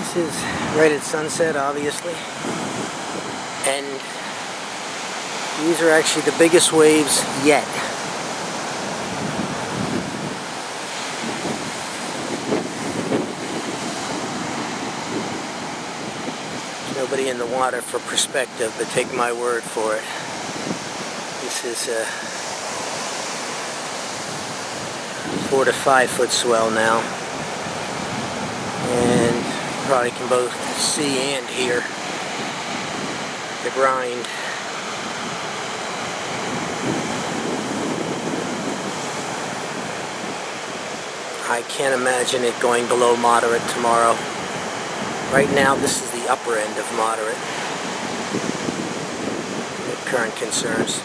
This is right at sunset, obviously. And these are actually the biggest waves yet. nobody in the water for perspective, but take my word for it. This is a four to five foot swell now. And probably can both see and hear the grind. I can't imagine it going below moderate tomorrow. Right now, this is the upper end of moderate. Current concerns.